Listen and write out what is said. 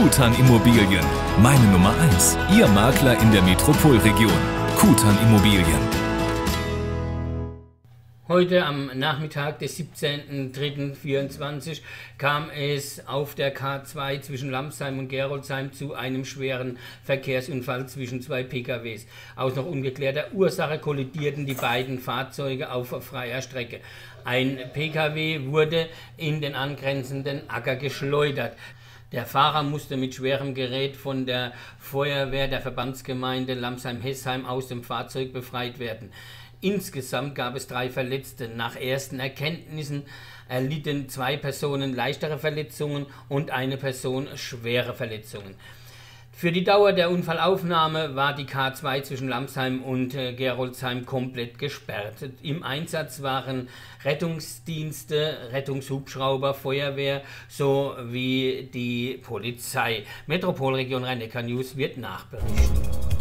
Kutan Immobilien, meine Nummer 1. Ihr Makler in der Metropolregion. Kutan Immobilien. Heute am Nachmittag des 17.03.24 kam es auf der K2 zwischen Lamsheim und Geroldsheim zu einem schweren Verkehrsunfall zwischen zwei PKWs. Aus noch ungeklärter Ursache kollidierten die beiden Fahrzeuge auf freier Strecke. Ein PKW wurde in den angrenzenden Acker geschleudert. Der Fahrer musste mit schwerem Gerät von der Feuerwehr der Verbandsgemeinde Lamsheim-Hessheim aus dem Fahrzeug befreit werden. Insgesamt gab es drei Verletzte. Nach ersten Erkenntnissen erlitten zwei Personen leichtere Verletzungen und eine Person schwere Verletzungen. Für die Dauer der Unfallaufnahme war die K2 zwischen Lamsheim und äh, Geroldsheim komplett gesperrt. Im Einsatz waren Rettungsdienste, Rettungshubschrauber, Feuerwehr sowie die Polizei. Metropolregion Rhein-Neckar News wird nachberichten.